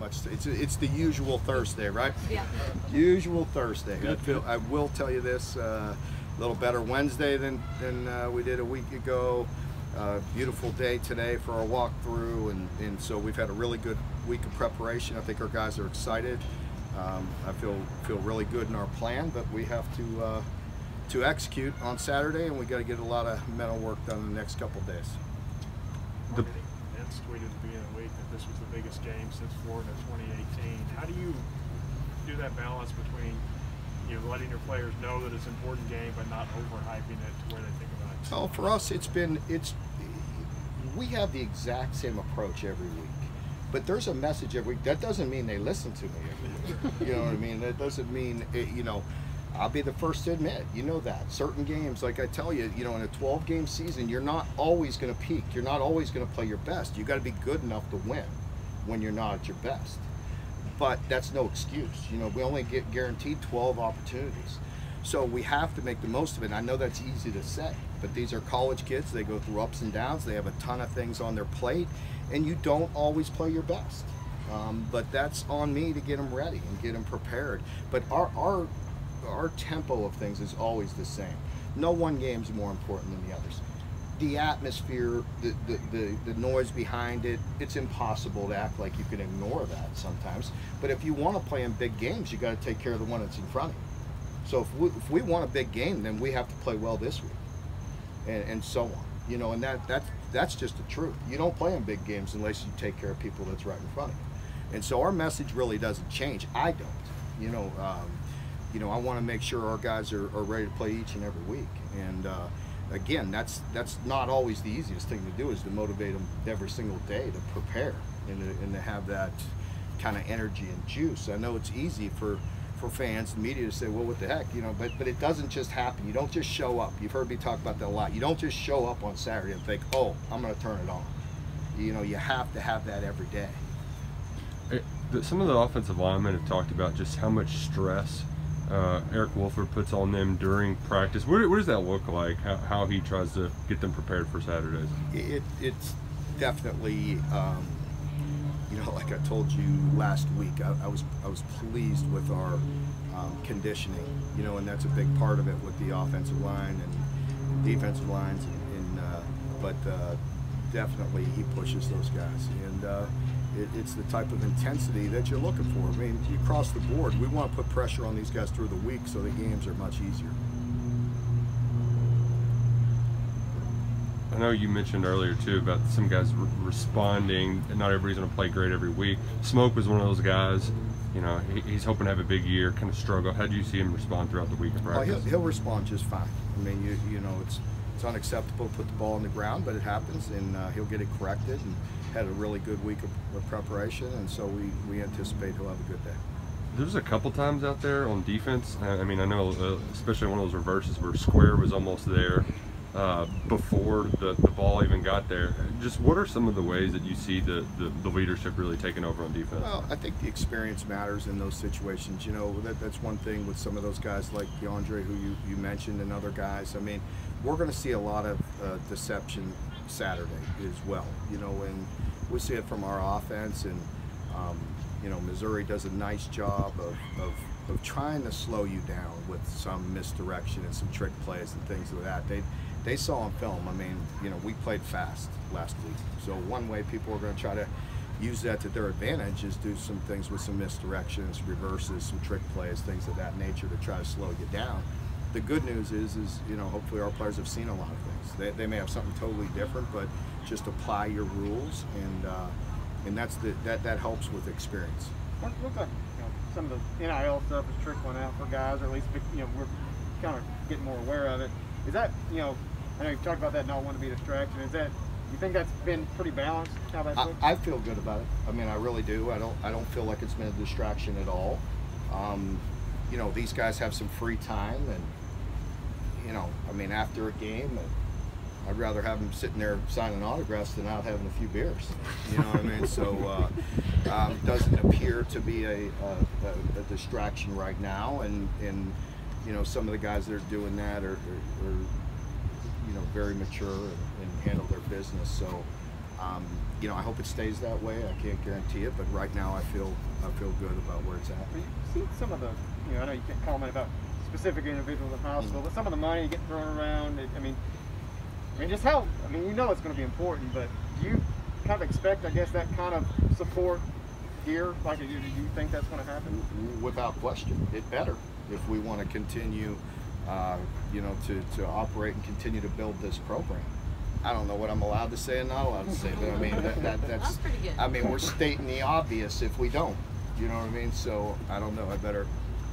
much. It's it's the usual Thursday, right? Yeah. Usual Thursday. I feel. I will tell you this. Uh, a little better Wednesday than than uh, we did a week ago. Uh, beautiful day today for our walkthrough, and and so we've had a really good week of preparation. I think our guys are excited. Um, I feel feel really good in our plan, but we have to uh, to execute on Saturday, and we got to get a lot of mental work done in the next couple days. The Tweeted at the beginning of the week that this was the biggest game since Florida 2018. How do you do that balance between you know letting your players know that it's an important game, but not overhyping it to where they think about it? Well, for us, it's been it's we have the exact same approach every week, but there's a message every week. That doesn't mean they listen to me every week. You know what I mean? That doesn't mean it, you know. I'll be the first to admit, you know that certain games, like I tell you, you know, in a 12 game season, you're not always going to peak. You're not always going to play your best. You got to be good enough to win when you're not at your best. But that's no excuse. You know, we only get guaranteed 12 opportunities. So we have to make the most of it. And I know that's easy to say, but these are college kids. They go through ups and downs. They have a ton of things on their plate, and you don't always play your best. Um, but that's on me to get them ready and get them prepared. But our, our our tempo of things is always the same. No one game is more important than the others. The atmosphere, the, the, the, the, noise behind it, it's impossible to act like you can ignore that sometimes. But if you want to play in big games, you got to take care of the one that's in front of you. So if we, if we want a big game, then we have to play well this week, and, and so on. You know, and that that's that's just the truth. You don't play in big games unless you take care of people that's right in front of you. And so our message really doesn't change. I don't. You know, um, you know, I want to make sure our guys are, are ready to play each and every week. And uh, again, that's that's not always the easiest thing to do is to motivate them every single day to prepare and to, and to have that kind of energy and juice. I know it's easy for for fans and media to say, well, what the heck, you know, but but it doesn't just happen. You don't just show up. You've heard me talk about that a lot. You don't just show up on Saturday and think, oh, I'm going to turn it on. You know, you have to have that every day. Some of the offensive linemen have talked about just how much stress uh, Eric Wolford puts on them during practice. What, what does that look like? How, how, he tries to get them prepared for Saturdays? It, it's definitely, um, you know, like I told you last week, I, I was I was pleased with our um, conditioning, you know, and that's a big part of it with the offensive line and defensive lines, and, and uh, but uh, definitely he pushes those guys and. It, it's the type of intensity that you're looking for. I mean, across the board, we want to put pressure on these guys through the week so the games are much easier. I know you mentioned earlier too about some guys re responding, and not everybody's going to play great every week. Smoke was one of those guys. You know, he, he's hoping to have a big year, kind of struggle. How do you see him respond throughout the week of practice? Oh, he'll, he'll respond just fine. I mean, you you know, it's it's unacceptable to put the ball on the ground, but it happens, and uh, he'll get it corrected. And had a really good week of, of, preparation, and so we, we anticipate he'll have a good day. There's a couple times out there on defense. I mean, I know, uh, especially one of those reverses where Square was almost there uh, before the, the ball even got there. Just what are some of the ways that you see the, the, the, leadership really taking over on defense? Well, I think the experience matters in those situations. You know, that, that's one thing with some of those guys like DeAndre, who you, you mentioned, and other guys. I mean, we're going to see a lot of uh, deception Saturday as well. You know, and we see it from our offense, and um, you know, Missouri does a nice job of, of, of trying to slow you down with some misdirection and some trick plays and things like that. They they saw on film. I mean, you know, we played fast last week, so one way people are going to try to use that to their advantage is do some things with some misdirections, reverses, some trick plays, things of that nature to try to slow you down the good news is, is you know, hopefully our players have seen a lot of things. They, they may have something totally different, but just apply your rules, and uh, and that's the that that helps with experience. It looks like you know, some of the NIL stuff is trickling out for guys, or at least you know we're kind of getting more aware of it. Is that you know? I know you've talked about that not want to be a distraction. Is that you think that's been pretty balanced? How that I, I, feel good about it. I mean, I really do. I don't. I don't feel like it's been a distraction at all. Um, you know, these guys have some free time, and you know, I mean, after a game, I'd rather have them sitting there signing autographs than out having a few beers. You know what I mean? So uh, um, doesn't appear to be a, a, a, distraction right now, and and you know, some of the guys that are doing that are, are, are you know very mature and, and, handle their business. So um, you know, I hope it stays that way. I can't guarantee it, but right now I feel I feel good about where it's at. Have you seen some of the, you know, I know you can't comment about specific individuals in high school, Mhm. but some of the money getting thrown around. it- I mean, I mean, just how? I mean, you know it's going to be important, but do you kind of expect, I guess, that kind of support here? Like, do you, do you think that's going to happen? Without question, it better if we want to continue, uh, you know, to, to operate and continue to build this program. I don't know what I'm allowed to say and not allowed to say, but I mean that, that that's. That's pretty good. I mean we're stating the obvious if we don't. You know what I mean? So I don't know. I better,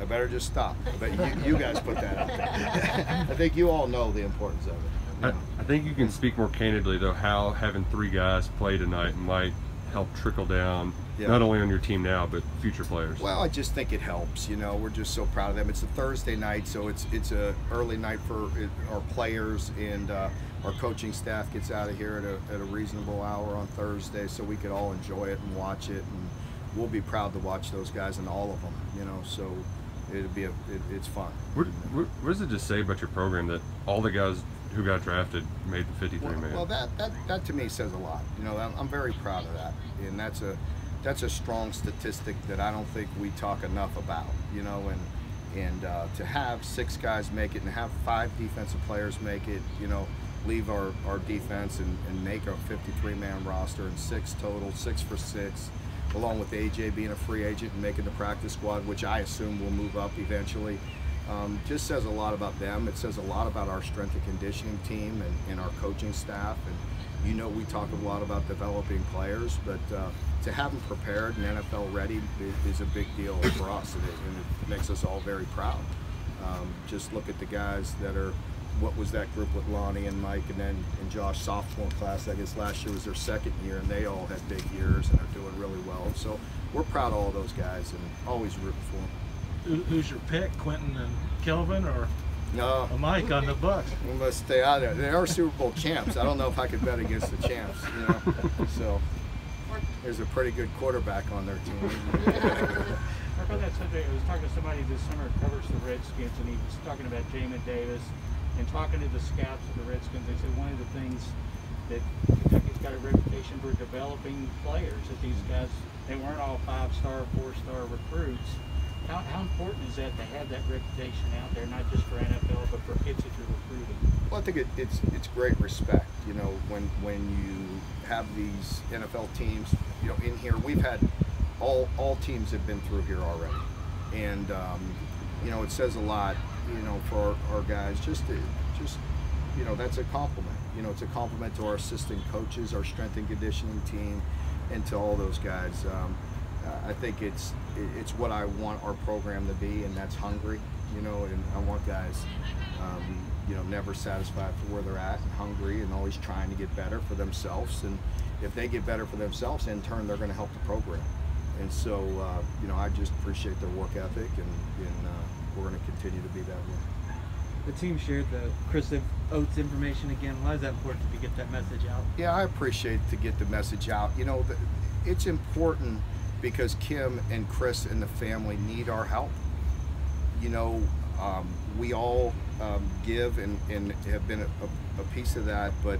I better just stop. But you, you guys put that out there. I think you all know the importance of it. I, I think you can speak more candidly though how having three guys play tonight might help trickle down not only on your team now but future players. Well, I just think it helps. You know, we're just so proud of them. It's a Thursday night, so it's it's a early night for it, our players and uh, our coaching staff gets out of here at a, at a reasonable hour on Thursday, so we could all enjoy it and watch it, and we'll be proud to watch those guys and all of them. You know, so it'll be a it, it's fun. what, what, what does it just say about your program that all the guys who got drafted made the 53 Well, man? well, that, that that to me says a lot. You know, I'm, I'm very proud of that, and that's a that's a strong statistic that I don't think we talk enough about. You know, and and uh, to have six guys make it, and have five defensive players make it, you know, leave our, our defense and, and make a 53 man roster, and six total, six for six, along with AJ being a free agent and making the practice squad, which I assume will move up eventually um, just says a lot about them. It says a lot about our strength and conditioning team and, and our coaching staff. And you know, we talk a lot about developing players, but uh, to have them prepared and NFL ready is, a big deal for us, and it, and it makes us all very proud. Um, just look at the guys that are. What was that group with Lonnie and Mike and then and Josh sophomore class? I guess last year was their second year, and they all had big years and are doing really well. So we're proud of all those guys and always rooting for them. Who's your pick, Quinton and Kelvin, or No, a Mike on the Bucks? We must stay out of there. They are Super Bowl champs. I don't know if I could bet against the champs, you know. So there's a pretty good quarterback on their team. I read that subject. I was talking to somebody this summer who covers the Redskins, and he was talking about Jamin Davis and talking to the scouts of the Redskins. They said one of the things that Kentucky's got a reputation for developing players. That these guys, they weren't all five-star, four-star recruits. How, how important is that to have that reputation out there, not just for NFL, but for kids that you're recruiting? Well, I think it, it's it's great respect. You know, when when you have these NFL teams, you know, in here, we've had all all teams have been through here already, and um, you know, it says a lot. You know, for our, our guys, just to just you know, that's a compliment. You know, it's a compliment to our assistant coaches, our strength and conditioning team, and to all those guys. Um, I think it's it's what I want our program to be, and that's hungry. You know, and I want guys, um, you know, never satisfied for where they're at, and hungry, and always trying to get better for themselves. And if they get better for themselves, in turn, they're going to help the program. And so, uh, you know, I just appreciate their work ethic, and, and uh, continue to be that way. The team shared the Chris Oats information again. Why is that important to get that message out? Yeah, I appreciate to get the message out. You know, the, it's important because Kim and Chris and the family need our help. You know, um, we all um, give and, and have been a, a, a piece of that, but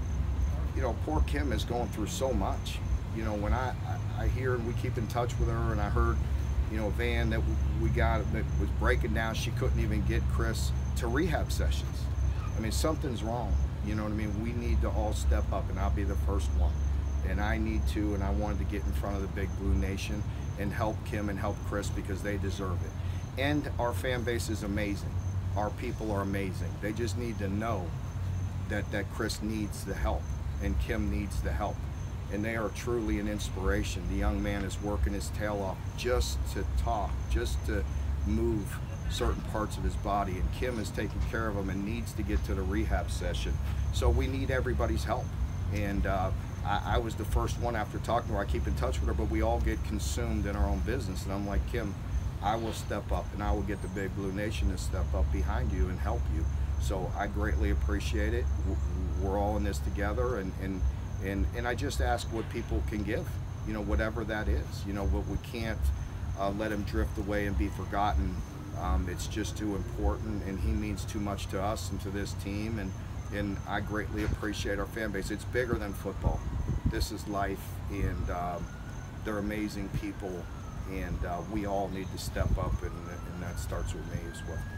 you know, poor Kim is going through so much. You know, when I, I, I hear and we keep in touch with her, and I heard, you know, van that we got that was breaking down, she couldn't even get Chris to rehab sessions. I mean, something's wrong. You know what I mean? We need to all step up, and I'll be the first one. And I need to, and I wanted to get in front of the Big Blue Nation and help Kim and help Chris because they deserve it. And our fan base is amazing. Our people are amazing. They just need to know that, that Chris needs the help and Kim needs the help. And they are truly an inspiration. The young man is working his tail off just to talk, just to move certain parts of his body. And Kim is taking care of him and needs to get to the rehab session. So we need everybody's help. And uh, I, I was the first one after talking to her. I keep in touch with her, but we all get consumed in our own business. And I'm like, Kim, I will step up and I will get the Big Blue Nation to step up behind you and help you. So I greatly appreciate it. We're all in this together, and and and and I just ask what people can give, you know, whatever that is. You know, but we can't uh, let him drift away and be forgotten. Um, it's just too important, and he means too much to us and to this team, and and I greatly appreciate our fan base. It's bigger than football. this is life, and um, they're amazing people, and uh, we all need to step up, and, and that starts with me as well.